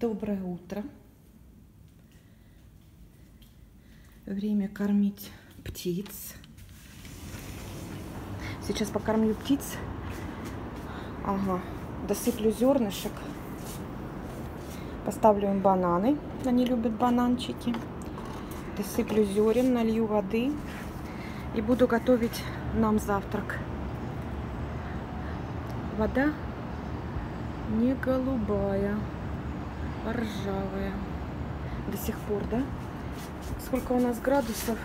Доброе утро. Время кормить птиц. Сейчас покормлю птиц. Ага, досыплю зернышек. Поставлю им бананы. Они любят бананчики. Досыплю зерен, налью воды. И буду готовить нам завтрак. Вода не голубая ржавая. До сих пор, да? Сколько у нас градусов?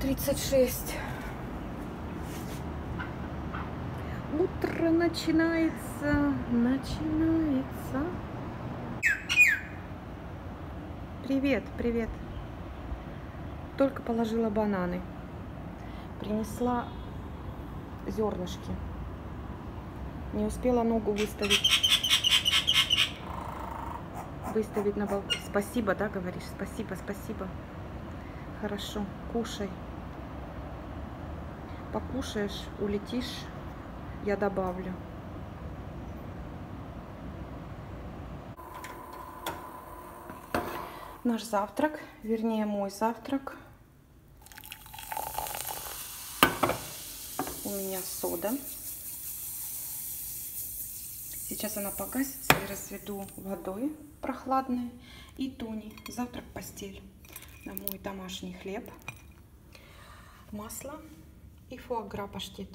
36. Утро начинается, начинается. Привет, привет. Только положила бананы. Принесла зернышки. Не успела ногу выставить выставить на балкон. Спасибо, да, говоришь? Спасибо, спасибо. Хорошо, кушай. Покушаешь, улетишь, я добавлю. Наш завтрак, вернее мой завтрак. У меня сода. Сейчас она погасится и разведу водой прохладной и туни. Завтрак постель. На мой домашний хлеб, масло и фуагра паштет.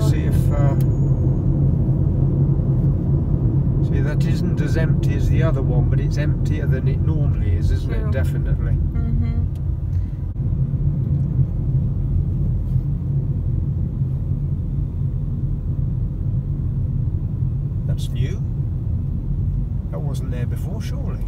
see if uh, see that isn't as empty as the other one but it's emptier than it normally is isn't True. it definitely mm -hmm. That's new. That wasn't there before, surely.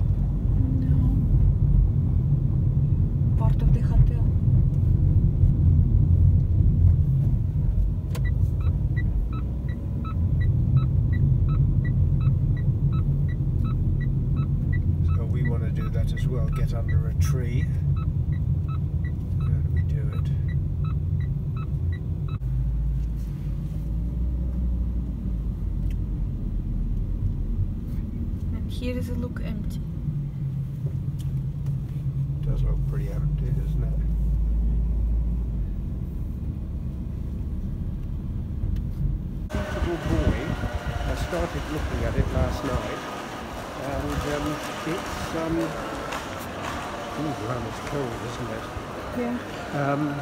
here does it look empty. It does look pretty empty, doesn't it? Comfortable boy. I started looking at it last night and um, it's um ooh, wow, it's cold, isn't it? Yeah. Um,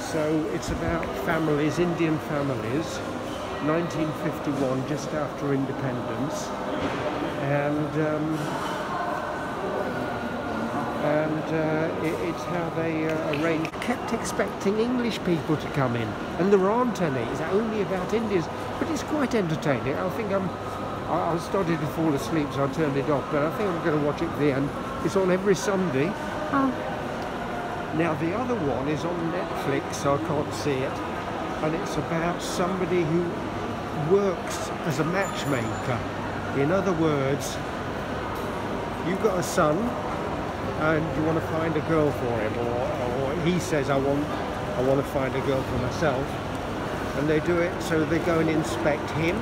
so it's about families, Indian families, 1951, just after independence and um, and uh, it, it's how they uh, arrange. Kept expecting English people to come in, and there aren't any. It's only about Indians, but it's quite entertaining. I think I'm. I, I started to fall asleep, so I turned it off. But I think I'm going to watch it to the end. It's on every Sunday. Oh. Now the other one is on Netflix, so I can't see it, and it's about somebody who works as a matchmaker in other words, you've got a son and you want to find a girl for him, or, or he says, I want, I want to find a girl for myself. And they do it so they go and inspect him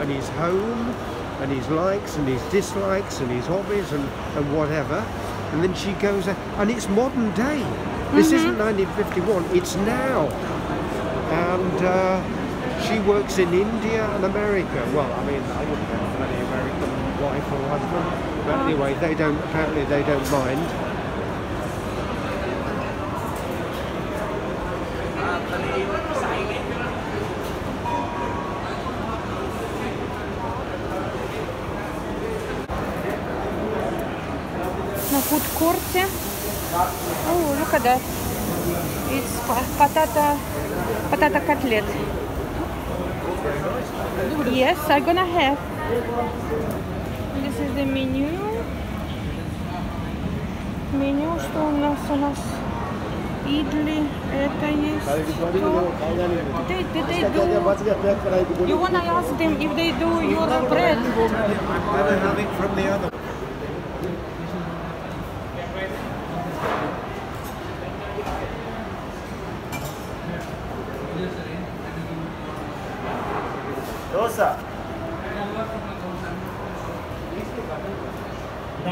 and his home and his likes and his dislikes and his hobbies and, and whatever. And then she goes, and it's modern day. This mm -hmm. isn't 1951, it's now. And uh, she works in India and America. Well, I mean, I wouldn't know but anyway, they don't. Apparently, they don't mind. На фудкорте. Oh, look at that. It's potato, potato cutlet. Yes, I'm gonna have. This is the menu. Меню, что у нас у нас? Идли, это есть. They, did they do, you wanna ask them if they do your bread? I'm having from the other. Dosa.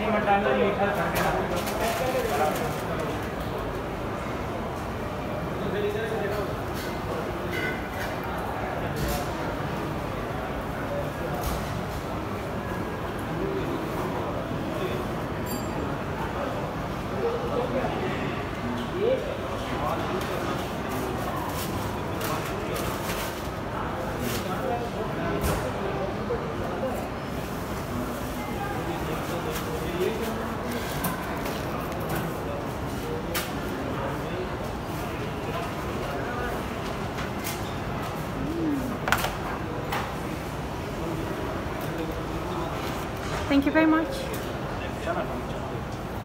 चटनी मत डालना मीठा Thank you very much.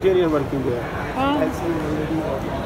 Here working there. Oh.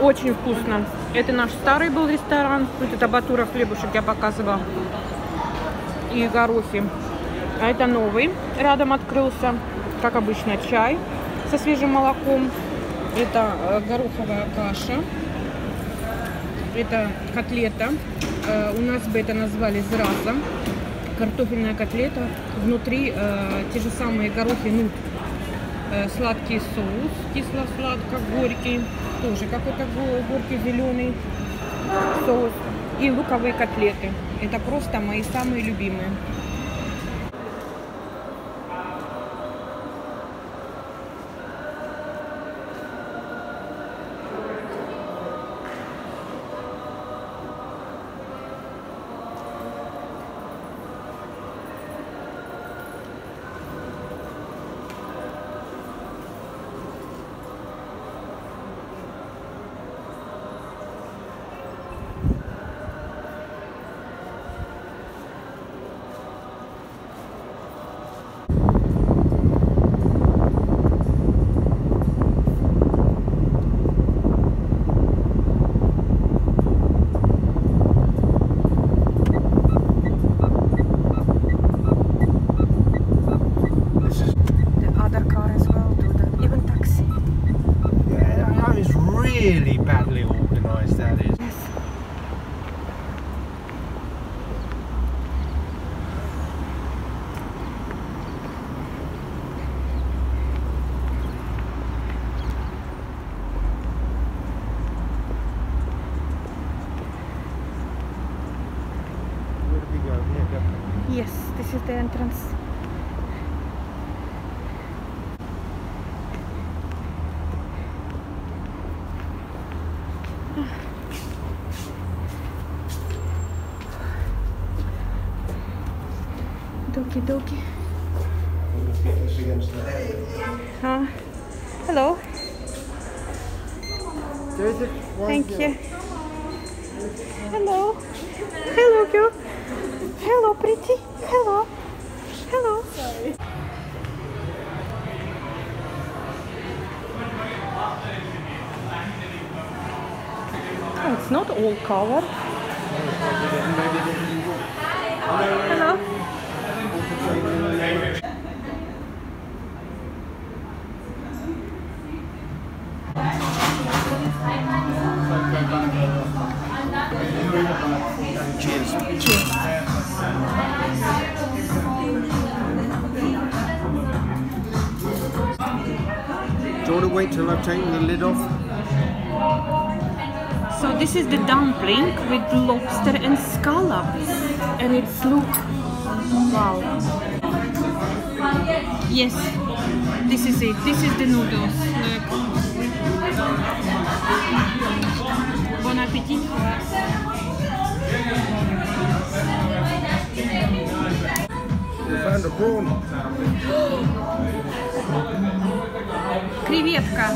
Очень вкусно. Это наш старый был ресторан. Тут табатура хлебушек я показывала. И горохи. А это новый. Рядом открылся, как обычно, чай со свежим молоком это э, гороховая каша, это котлета, э, у нас бы это назвали зраза, картофельная котлета, внутри э, те же самые горохи Ну, сладкий соус, кисло-сладко-горький, тоже какой-то горький зеленый соус и луковые котлеты. Это просто мои самые любимые. is the entrance Doki Doki huh? Ah, hello Thank you Hello Hello girl Hello, pretty. Hello. Hello. Sorry. Oh, it's not all covered. Hello. Do you want to wait till I've taken the lid off? So this is the dumpling with lobster and scallops. And it's look, wow. Yes, this is it. This is the noodles. Look. Bon appetit. You found a prawn. Креветка.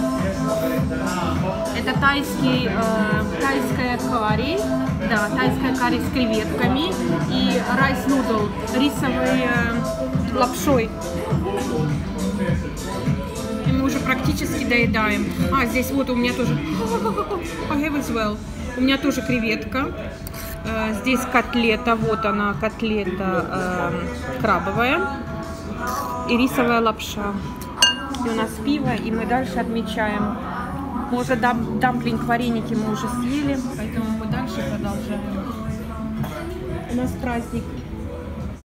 Это тайский, э, тайская карри. Да, тайская карри с креветками. И райс нудл, рисовый э, лапшой. И мы уже практически доедаем. А, здесь вот у меня тоже... I have as well. У меня тоже креветка. Э, здесь котлета, вот она, котлета э, крабовая и рисовая лапша у нас пиво, и мы дальше отмечаем. Мы уже дам, дамплинг, вареники мы уже съели, поэтому мы дальше продолжаем. У нас праздник